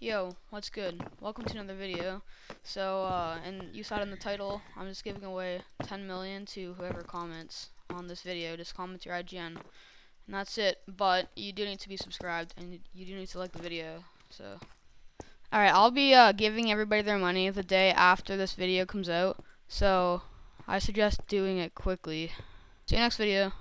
Yo, what's good? Welcome to another video. So, uh, and you saw it in the title, I'm just giving away 10 million to whoever comments on this video. Just comment your IGN. And that's it, but you do need to be subscribed, and you do need to like the video, so. Alright, I'll be, uh, giving everybody their money the day after this video comes out, so I suggest doing it quickly. See you next video.